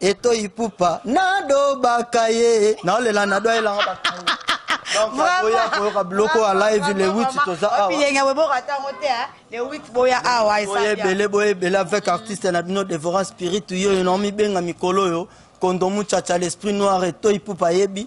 eto ipupa nadobaka ye naolela nado ayelanga bakango donc aboya koyoka biloko ya live le 8 toza awaboya ebele boya ebele avec artiste na bino devora spirit yoyo naomibenga mikolo oyo kondomu chacha l'esprit noir eto ipupa ayebi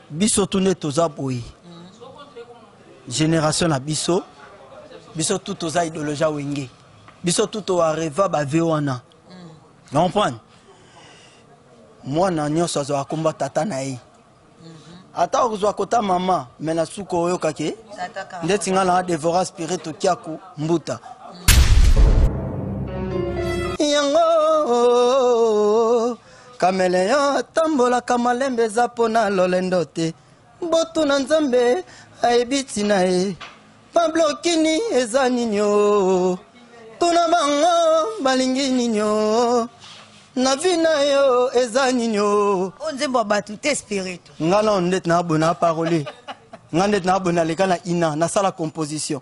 biso tu nde toza boye génération na biso biso tu toza idéologie ya wenge biso tu toareva bave wana na mm. comprendre mwana nyonso azwaka komba tata na ye ata okozwa kota mama me na suka oyokaki ndeti ngai na devora spirit okiaku mbuta yango Kameleon atambolaka malembe eza mpo na lolendo te botu na nzambe ayebi ntina ye bablokini eza nini o tuna bango balingi nini o na vi na yo eza nini o oyo nzembo ya bato te spirito nga nao ndeti na abona parole nga ndeti na abona leka na ina nasala composition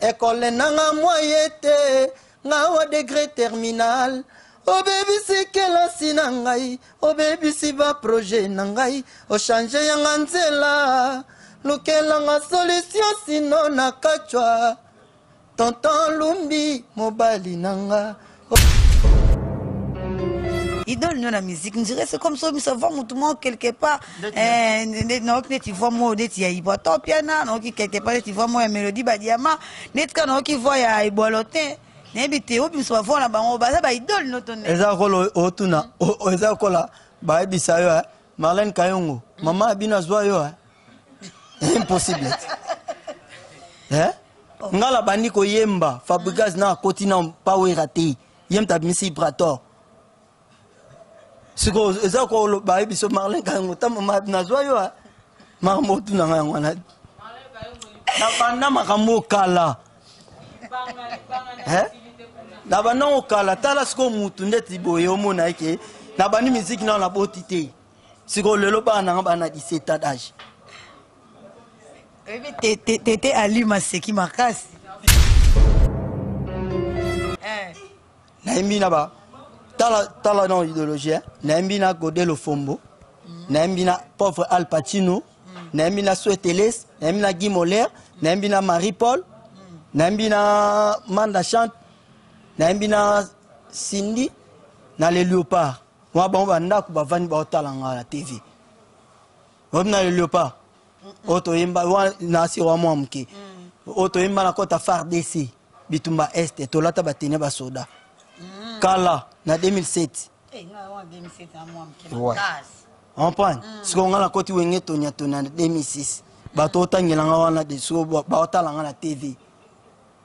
Ecole nanga moye te nga wa degre terminal obebisi kelasi na ngai obebisi baproje na ngai ochange yanga nzela lukelanga solisio sino na kacwa tonton lumbi mobali na nga idole nio na musique ndire c'est comme so miso voix motu moko quelque part eh, naoki neti voix moko neti ya ibwa to piana naoki quelque part neti voix moko ya mélodie badiama neti kaka naoki voix ya ibwalo te nayebi te obimisa bavoix na bango baza baidole no to eza kola otuna eza kola bayebisa yo eh. marlene kayongo mama ya bino azwa yo eh. impossible eh? nga la bandi koyemba fabricas na akoti na pawera te ye mta abimisi prator sikoyo eza koloba ye biso marlin kango ntango nazwa yo makambo otuna nga yango wana nabanda makambo okala eh? nabanda okala tala sikoyo mutu ndeti boye omona eke nabandi miziki nao naboti te sikoyo lelo bana nanga bana 17 ans d'age oyebi tete alima aseki makasi eh. nayembi na ba tala tala na ideologie eh. nayembi na gode lofombo mm. nayembi na pauvre al patino mm. nayembi na sueteles nayembi na guy moler mm. nayembi na marie paul nayembi na manda chante nayembi na cindy na le léopard Mwa bango ba ndako bavandi baotala ngai na TV. Oyebi na le leopard oyo toyemba na sirwa mwa moke oyo toyemba na kota FARDC bitumba este tolata batene basoda mm. kala na 2007 eh, comprendre mm. sikoyo ngai nakoti wenge toniatoni na 2006 bato otangela ngai wana de sikoyo baotala ngai na tv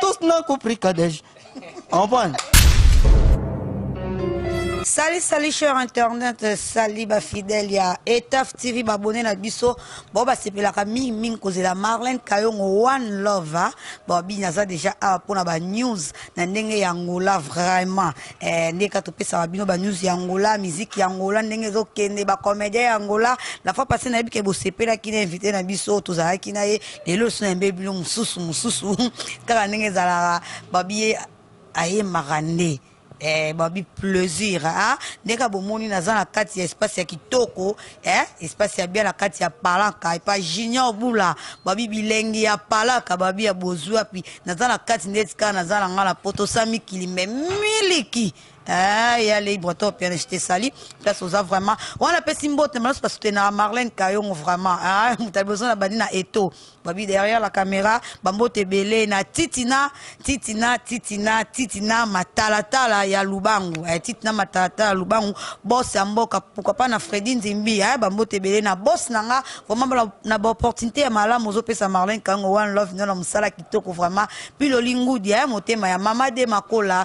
Tous n'ont compris Kadej. En point. Salut, salut, cher internet, salut, ba fidèle ya Etaf TV, ba abonné na biso. Bon, ba sepelaka ming ming cause la Marlène Kayongo One Love. Hein. Bon, bina za déjà a pour na ba news na ndenge ya Angola vraiment. Eh, ndeka to pesa ba bino ba news ya Angola, musique ya Angola, ndenge zo kende ba comédien ya Angola. La fois passée na bike bo sepela ki na invité na biso, tozalaki na ye lelo osi nayembe bino mosusu mosusu kaka ndenge ezalaka babi ayembaka nde eh, babi plaisir ah, ndenge kaka bomoni naza na kati ya espace ya kitoko eh, espace ya bia na kati ya palaka epa junior bula babi bilengi ya palaka babi ya bozwi wapi naza na kati ndeti kaka naza na ngai na poto sa mikili me miliki Eh, ya lei breton pene je te sali place oza vraiment wana apesi mbote banaso basutenaka marlene kayongo vraiment ah, moto ali besoin na bandi na eto babi derrière la caméra bambote ebele na titina titina titina titina matalatala ya lubangu eh, titina matalatala ya lubangu bos ya mboka pourquoi pas na fredi nzimbi eh, bambote ebele na bos na nga vraiment na baopportunité ya malamu ozopesa marlene kayongo one love nio na mosala kitoko vraiment piloli ngudi eh, motema ya mama de makola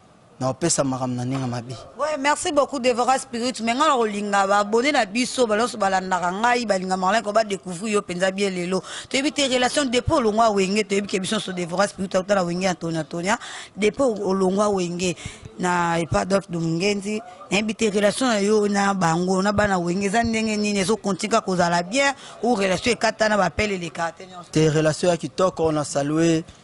na opesa makambo na ndenge mabe ouais, merci beaucoup devora spirit me ngai nakolinga baabone na biso balonso balandaka ngai balinga marlin ko badecouvrir yo mpenza bie lelo toyebi te relation depuis olongwa wenge toyebi ke biso nso devora spirit auta na wenge antonia antonia depuis olongwa wenge na epa dot domingenzi nayebi te relation na yo na bango na bana wenge eza ndenge nini ezokontika kozala bien ou relation ekata na bapele elekate te relation ya kitoko na salue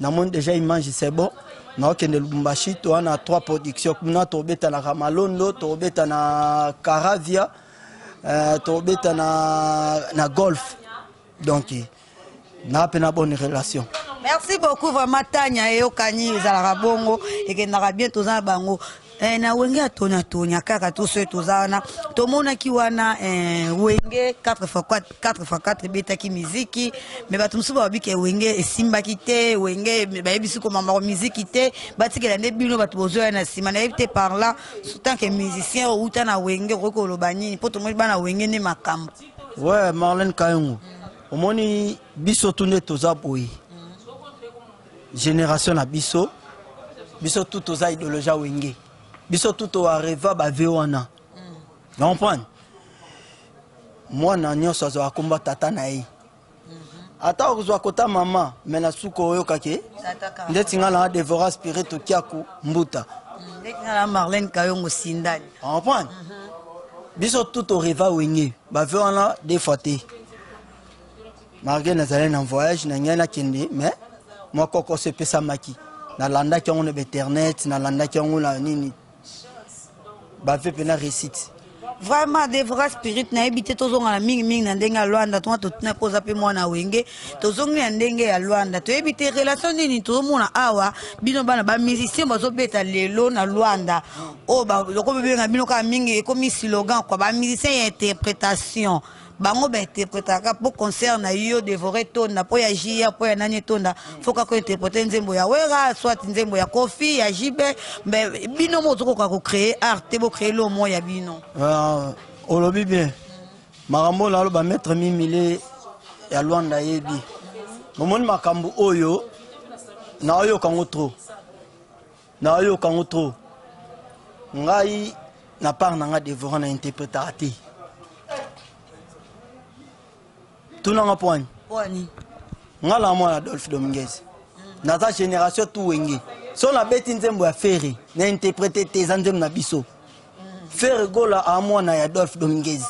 namoni deja image c'est bon naokende lubumbashi toa na trois production kuna tobeta na kamalondo tobeta na caravia euh, tobeta na, na golf donc naa mpe na bonne relation merci beaucoup vraiment tania eyokani ezalaka bongo ekendaka bien toza na bango Eh, na wenge atonya tonya kaka to soki toza wana tomonaki wana eh, wenge 4 fois 4 4 fois 4 ebetaki miziki me bato mosusu babike wenge esimbaki te wenge bayebisi komamako miziki te batikela nde bino bato bozoya na nsima nayebi te par là tant que musicien outa na wenge okoki koloba nini mpo tomoni bana wenge nde makambo we marlene kayongo omoni biso tu nde toza boye Generation na biso biso tout toza idéologie ya wenge biso tout toareva bave wana na comprendre mwana nyonso azwaka komba tata na ye mhm. ata okozwa kota mama me na suka oyoka ke ndeti ngai na devora spirito kiaku mbuta mhm. ndeti ngai na marlene kayongo sindani comprendre mhm. biso tout oreva wenge bave wana defois te Malgré nazalaki na voyage na ngai nakende mais mwa kokoso epesamaki nalandaki yango na bainternet nalandaki yango na nini bave mpe na récite vraiment de vrai spirit nayebi te tozonga na mingi mingi na ndenge ya lwanda tona totuna mpo oza mpe mwana wenge tozongi na ndenge ya lwanda toyebi te relation nini tozomona awa bino bana bamusicien bazobeta lelo na lwanda oyo lokomi benga bino kaka mingi ekomi slogan kua bamusicien ya interprétation bango ba interpretaka kaka mpo concert na yo devore etonda mpo ya jr mpo ya nani etonda fo kaka interprete nzembo ya wera soit nzembo ya kofi ya jibe me bino mo ozokoka kocree art te bocree lo mo ya bino ah, olobi bien makambo oyo naloba maître mimile ya lwanda ayebi momoni makambo oyo naoyoka yango trop Na yo kango trop. Ngai na part na nga devora na interpretaka te. Tuna nga poani. Poani. Nga la mwana Adolphe Dominguez. Mm. Naza génération tout wenge. So na beti nzembo ya Ferre na interprete te eza nzembo na biso. Mm. Ferre Gola a mwana ya Adolphe Dominguez.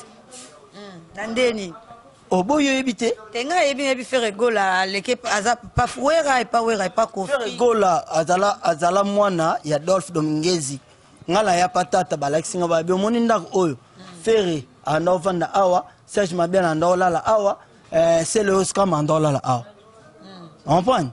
Mm. Na ndeni. oboyi oyebi te te ngai ayebi nayebi fere gola aleke aza pa wera epa wera epa kofi gola azala azala mwana ya dolphe domingezi ngai naya pa tata balakisi ngai babi omoni ndako oyo fere anda ovanda awa serge mabiana anda olala awa eh, sele oskama anda olala awa hmm. comprendre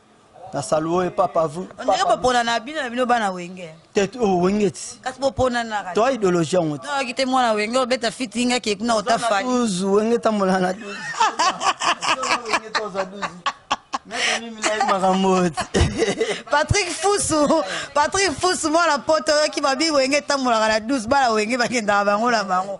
na saluo ye papa vu ondenge bopona na bino na bino bana wenge te oh, wenge ti kasi bopona na to ideologie yango ti oyoki te mwana wenge obeta fiti nga ke kuna ota fali tuzu wenge tambola na tuzu wenge toza tuzu makambo ti patrik fusu patrik fusu mwana poto oyoki babi wenge etambolaka na 12 bana wenge bakendaka bango na bango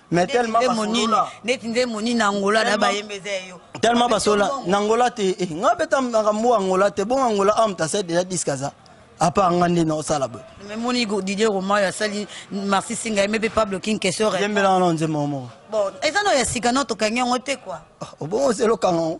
mais tellement basolola neti nde moni na Angola na bayembe eza yo tellement basolola na Angola te eh, nga beta makambo Angola te bon Angola am ta sait déjà disque aza apa nga nde na osala boye mais moni Didier Romayo asali Marcy Singa yembe Pablo King Kesore yembela na nzembo moko bon eza no ya sika no tokangi yango te quoi ah, obongo zelo kango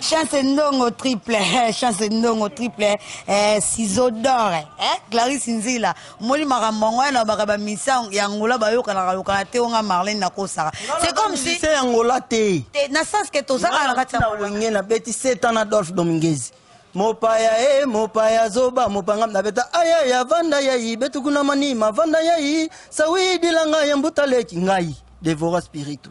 chance ndongo triple eh, chance ndongo triple eh, ciseau d'or eh, eh clarisse nzila omoni makambo yango alobaka bamisa ya angola bayokanaka yokana te onga marlene nakosaka c'est comme si ya angola te na sens ke tozalaka na kati ya wenge nabeti setan na adolphe dominguez mopaya e eh, mopaya zoba mopanga nabeta aya ya vanda yai betukuna manima vanda yai sawidilanga ya mbuta leki ngai devora spiritu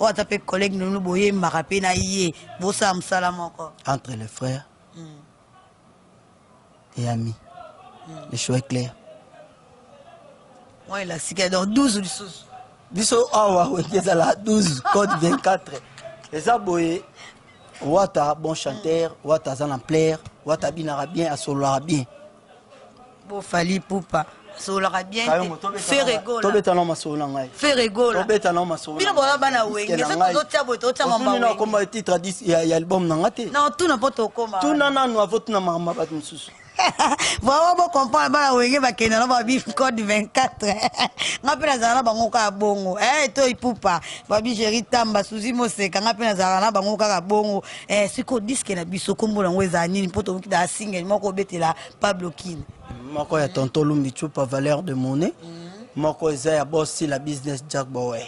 oyo ata pe collègue nono boyembaka pe na ye bosala mosala moko entre les frères mm. et amis mm. le choix est clair moi elasika donc 12 lisusu biso awa wenge ezala 12 code 24 eza boye wata bon chanteur wata aza na plaire wata abinaka bien asololaka bien Bo Fally Ipupa asololaka bien Kayongo, te. tobeta Ferre na- Gola. tobeta na masolo na ngai Ferre Gola. tobeta na masolo Bino boza bana wenge, soki tozotia boye, totia mamba wenge. okoma titre ya dis- ya ya album na nga te Non, tuna po tokoma. tuna nanu avo tuna makambo ya bato mosusu Vraiment bo comprendre bana wenge bakenda na ba bif code 24. Nga pe nazala na bango kaka bongo. Eh to ipupa. Ba bijeri tamba suzi moseka nga pe nazala na bango kaka bongo. eh siko disque na biso kombo nango ezala nini mpo tokoki na single moko obetela pablo kin moko ya tonto lumbi chupa valeur de monnaie mm. moko eza ya bosi la business jack bower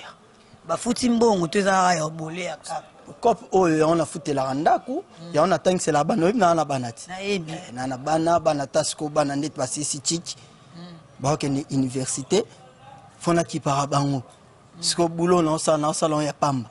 bafuti mbongo to eza kaka ya obole ya kaka cope oyo yango nafutelaka ndako mm. yango natangiselaka bana oyebi naa na bana ti eh, naa na bana bana ta siko bana ndeti basisi ciki mm. bakokende université mpo nakipaka bango siko bulo naosala naosala yango ya pamba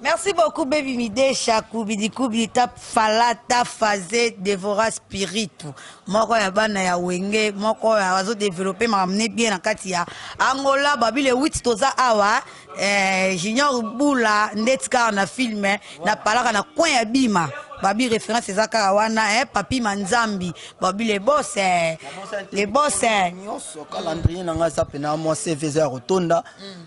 Merci beaucoup baby midesha kubidikubi ta falata faze devora spiritu moko ya bana ya wenge moko azo developpe makambo ne bien na kati ya angola babile 8 toza awa eh, junior bula ndeti kaka na filme na palaka na coin ya bima babi référence eza kaka wana eh, papi manzambi babi le bos eh, le bos eh. nyonso calendrier na ngai eza mpena mwa cv eza ya kotonda mm.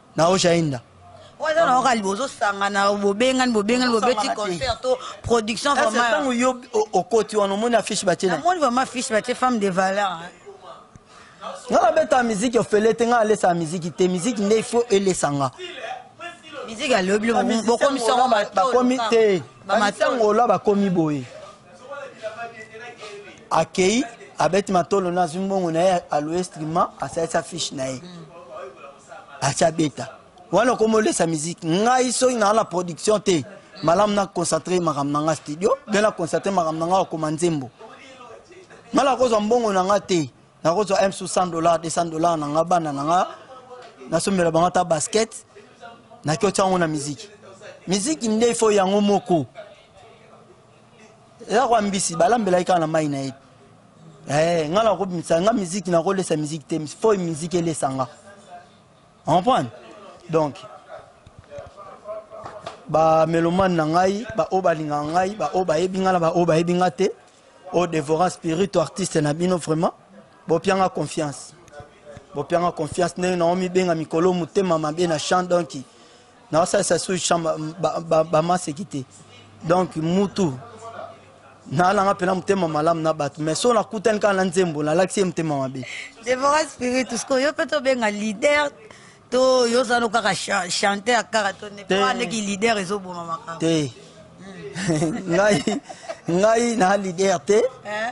na oja inda oza na oka liboso sangana bobengani bobengani bobeti concert to production vraiment tango yo okoti wana omoni affiche batie na moni vraiment affiche batie femme de valeur nga nabeta miziki ofele te nga alesa miziki te miziki nde ifo elesa nga miziki alobi bokomi songo bakomi te bamisangola bakomi boye akei abeti matolo na azwi mbongo na ye aloye strima asalisi affiche na ye mm. asi abeta wana okoma olesa miziki ngai soki naa na production te malamu na concentre makambo na ngai studio mpe na concentre makambo na ngai okoma nzembo ngai nakozwa mbongo na ngai te nakozwa msu 100 dollar 200 dollar na ngai bana na ngai nasombela bango ata basket nakiotya yango na miziki miziki nde ifo yango moko eloko ya mbisi balambelaki kaka na mai na ye eh, nga nakobimisa nga miziki nakolesa miziki te fo miziki elesa nga comprendre donc bamelomane na ngai baoyo balingaka ngai baoyo bayebi ngai na baoyo bayebi ngai te oyo devora spirit artiste na bino vraiment bopianga confiance bopianga confiance ndenge nao mibenga mikolo motema mabe na champ donki nakosalisa sous chambre bamaseki te donc mutu nalanga mpena motema malamu na bato mais so nakutani kaka na nzembo nalakisi ye motema mabe devora spiritus ko yo mpe tobenga leader to yo ozano kaka chanteur kaka to ndeki leader ezoboma makambo te hmm. ngai ngai na leader te eh?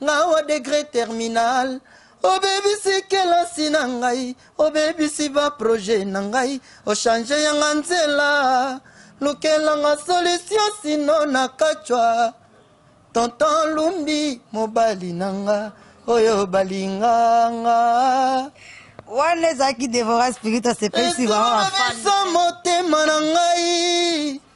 Nawa degre terminal obebisi kelasi na ngai obebisi ba projet na ngai ochange yanga nzela lukelanga solution sino na kacwa tonton lumbi mobali na nga oyo balinganga wana ezalaki devora spirito asepelisi bango biso motema na ngai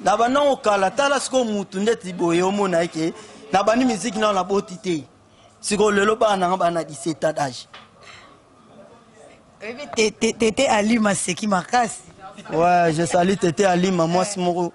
na banango kala tala sikoyo mutu ndeti boye omona yeke na bandi miziki nao naboti te sikoyo lelo bana nanga bana na 17 ans d'age oyebi tete alima seki makasi ouais je sali tete alima mwasi moko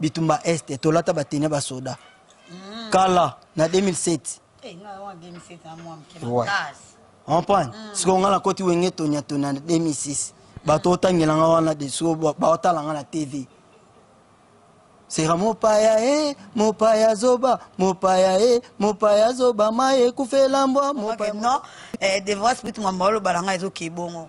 bitumba est tolata ba tenue ba soda mm. kala na 2007 eh, ouais. Ampani mm. sikoyo ngai nakoti wenge tonia tonia na 2006 bato otangela ngai wana de sikoyo baotala ngai na tv sera mopaya e eh, mopaya zoba mopaya e eh, mopaya zoba maye ekufela mbwa mopaya non eh, devance bitumba mbao olobala ngai ezokei bongo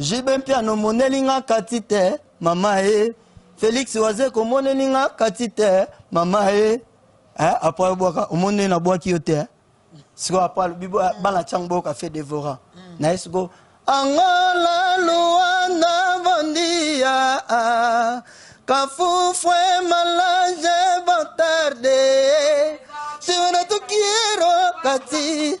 JB Mpiano moneli nga kati te mama e eh. Felix Wazeko moneli nga kati te mama e eh. eh, apres obwaka omoni nabwaki yo te eh. sikoyo apres alobi bana tiango boyoka fe devora mm. na ye sikoyo angola luanda bondia kafufue malanje botarde siwena tukiero kati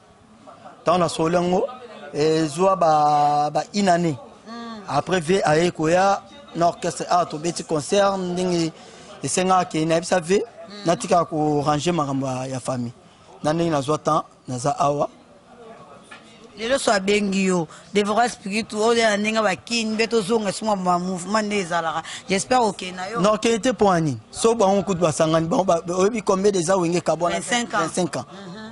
ntango nasololi yango ezwa ba une année hmm. après vie aye koya na orchestre awa tobeti concert ndenge esengaka ke nayebisa vie hmm. natikaka korange makambo ya famille na ndenge nazwa temps naza awa lelo so abengi yo devora spiritu oyo na ndenge bakini mpe tozonga esunga ma mouvement nde ezalaka j'espère okei na yo non okei te mpo ani so bango kutu basangani bango oyebi combien des ans wenge kabwana 25 ans mhm.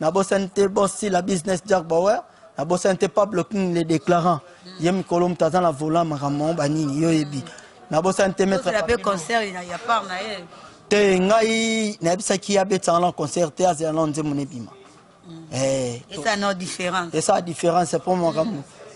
nabosani te bon sila business jack bauer nabosani te pablo king le déclarant ye mikolo moto aza na volant makambo yango banini yo oyebi nabosani te maître te ngai nayebisaki ye abetaka na concert te azela na nzembo na ebima esa différence mpo makambo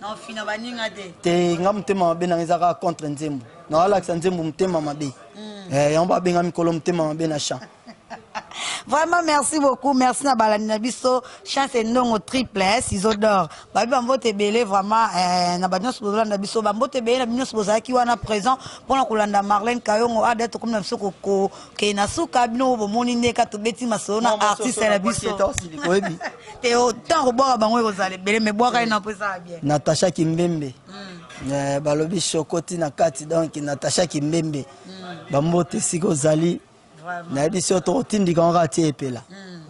na ofina baninga te te nga motema mabe nanga eza kaka contre nzembo naolakisa nzembo motema mabe mm. eh, yango babenga mikolo motema mabe na champ vraiment merci beaucoup merci na balandi na biso chance endongo triple eh, sizo dor babi bambote ebele vraiment eh, na bato nyonso bozolanda biso bambote ebele na bino nyonso bozalaki wana présent mpona kolanda marlene kayongo ada tokomi na biso ke na suka bino bomoni nde ka tobeti masolo na artiste na biso te otan kobwaka bango ekozala ebele me bwaka ye na mpo ezala bien natacha kimbembe hmm. eh, balobi shokoti na kati donc natacha kimbembe hmm. bambote esika ozali nayebi so tokotindika ngo kaka tie epela hmm.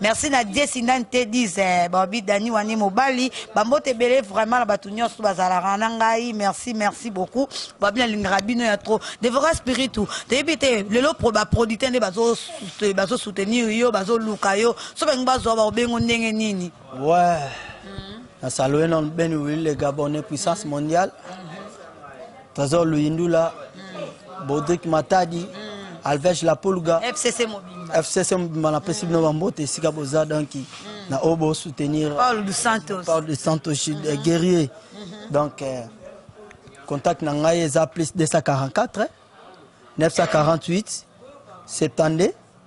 merci na jesi ndani te dise eh, babi dani wani mobali bambote ebele vraiment na bato nyonso bazalaka na ngai merci merci beaucoup babi nalingaka bino ya trop devora spiritu toyebi te lelo baproducteur nde bazosoutenir yo bazoluka yo so balingi bazwa baobengo ndenge nini ouais. mm. nasalue non ben wil le gabonais puissance mondiale mm. Trésor Luyindula, Bodrick Matadi, Alvège La Pulga, FCC Mobimba. FCC Mobimba na pesi bino bambote esika boza donc na oyo bo soutenir Paul dos Santos. Paul dos Santos je suis un guerrier. Donc euh, contact na ngai eza plus 244 948 72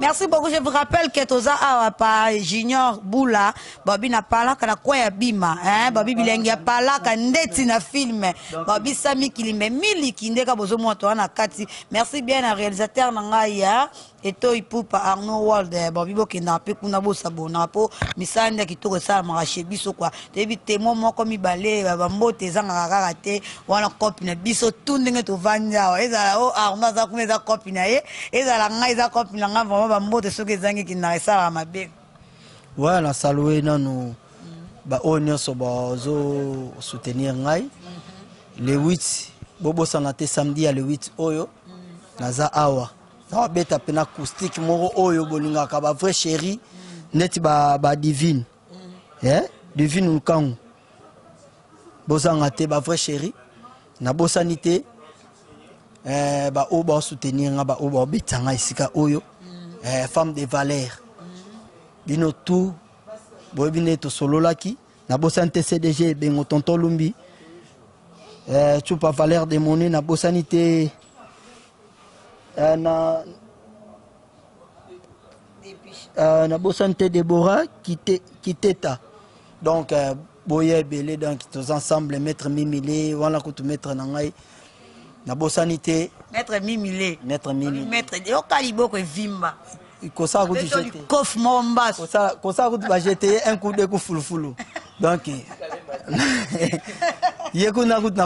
Merci beaucoup. Je vous rappelle que toza awa pa Junior Bula, Bobby na palaka na kwa ya bima, hein, Bobby bilengi ya palaka ndeti na film. Bobby Sami Kilimbe miliki ndeka bozo mwa to na kati. Merci bien na réalisateur na ngai ya eto ipupa Arnaud World. Bobby bokenda pe kuna bo sabona po misande kitoko sala mara chez biso kwa. toyebi temo moko mibale ya bambote ezangaka kaka te wana kopi na biso tu ndenge tovandi awa ezala o oh, arno ah, aza kuna eza kopi na ye ezala ngai eza kopi na ngai vraimen bambote soki ezangi kindaka esalaka mabe waya na salue nanu baoyo nyonso bazosoutenir ngai mhm. le 8 bobosana te samedi ya le 8 oyo naza awa nakobeta mpe na acoustique moko oyo bolingaka bavrai chéri neti badivine ba eh divine lukangu bozanga te ba vrai chéri nabosani te eh, baoyo baosoutenir nga baoyo baobetisa nga esika oyo eh, femme de valeur bino tout boyebi nde tosololaki nabosani te cdg ebengo tonton lumbi eh, cupa valeur de moni nabosani te eh, na Uh, na bosani te Deborah Kite, Kiteta donc uh, boya ebele donc toza ensemble maître Mimile wana kutu maître na ngai na bosani te maître Mimile maître Mimile maître yoka liboko evimba kosala kutu jete kof momba kosala kutu ba jete un coup de coup fulufulu donc ye kuna kutu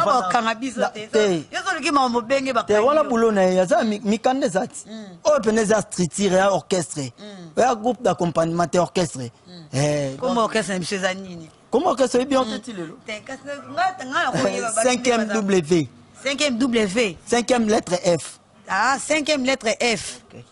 te wana bulo na ye aza mikanda eza ti mm. oyo mpena eza structure ya orchestre mm. ya groupe d'accompagnement te orchestre mm. eh, comme orchestre na biso eza nini comme orchestre oyebi yango teti lelo 5e w 5e w 5e lettre f ah 5e lettre f okay.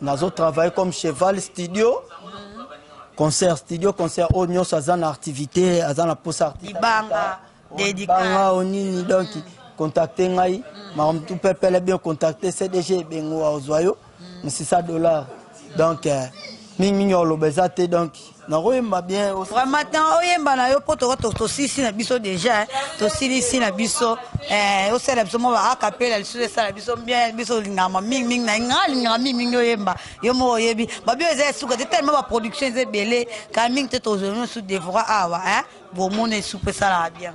nazo travailler comme cheval studio concert studio concert oyo nyonso aza na activité aza na posa artiste libanga dedicanga o nini donc contacte ngai makambo tu pepele bien contacte cdg ebengo aozwa yo mosisa dollar donc mingi mingi oloba eza te donc nakoyemba bien vraiment temps oyemba na yo mpo toko tosilisi na biso deja eh. tosilisi na biso eh, osala biso mwa baakapela lisusu esala biso bien biso olingama mingimingi na nga alingaka mingimingi oyemba yo moko oyebi babio eza esuka te telema baproduction eza ebele kala mingi te tozwa nyonso devora awa eh. bomona esuku esalaka bien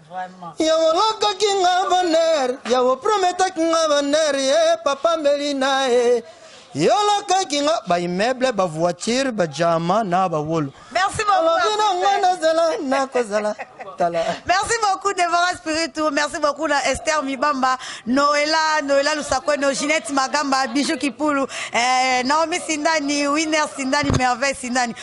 Vraiment. Ya woloka kinga bonheur, ya wo prometa kinga bonheur, ye papa Melina eh. Yoloka kinga ba immeuble, ba voiture, ba jama na ba wolo. Merci beaucoup. Alobi na nga nazala na kozala. Tala. Merci beaucoup Devora Spiritu, merci beaucoup na Esther Mibamba, Noela, Noela Lusakweno, Ginette Magamba, Bijou Kipulu, eh, Naomi Sindani, Winner Sindani, Merveille Sindani.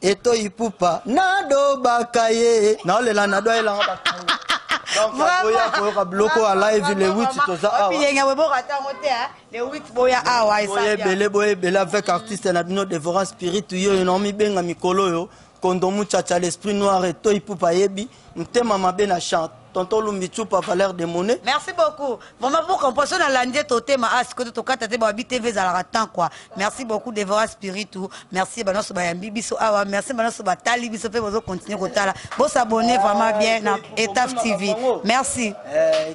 eto ipupa nadobaka ye naolela nado ayelanga bakango oya koyoka biloko ya live le 8 toza awaboya ebele boya ebele avec artiste na bino devora spirit yo oyo naomibenga mikolo oyo kondomu chacha l'esprit noir eto ipupa ayebi mtema mabe na chant tonton lumbi tsupa valeur de monnaie merci beaucoup vraiment pour compassion na landie totema a ah, sikoyo tokata te babi tv ezalaka temps quoi merci beaucoup devora spiritu merci ba nyonso bayambi biso awa ah, merci ba nyonso batali biso mpe bozo continue kotala bosabonne vraiment bien na etaf tv merci eh,